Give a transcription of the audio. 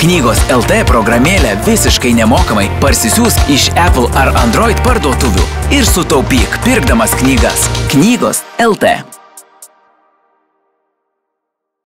Knygos LT programėlę visiškai nemokamai parsisiųsk iš Apple ar Android parduotuvių ir sutaupyk pirkdamas knygas. Knygos LT.